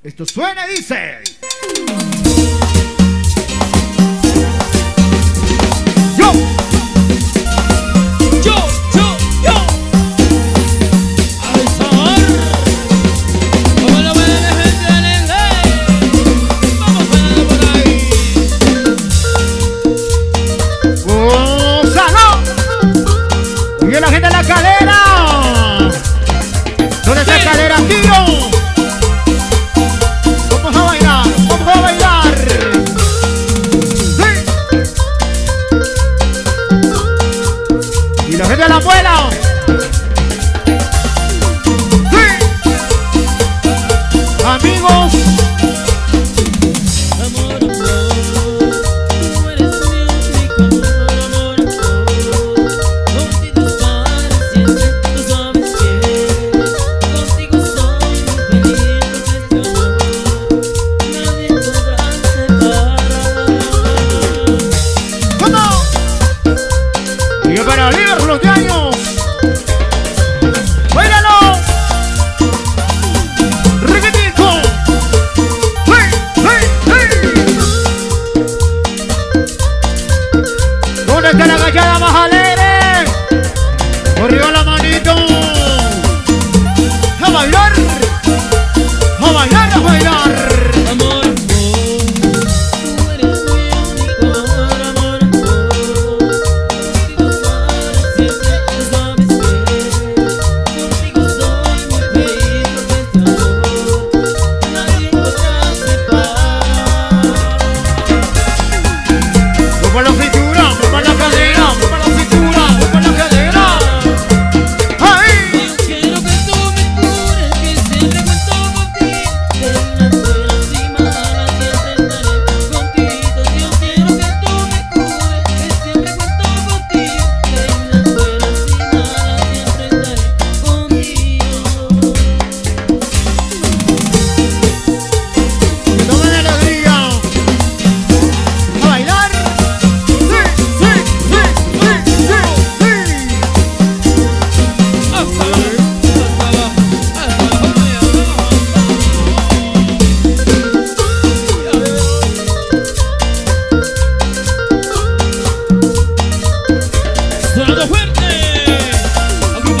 Esto suena y dice. Yo. Yo, yo, yo. Al sabor. Como lo ven la gente en el rey. Vamos sonando por ahí. ¡Gózalo! Oye, la gente de la calera. Gente de la abuela. Sí. Amigos, Yeah.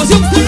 Brasil.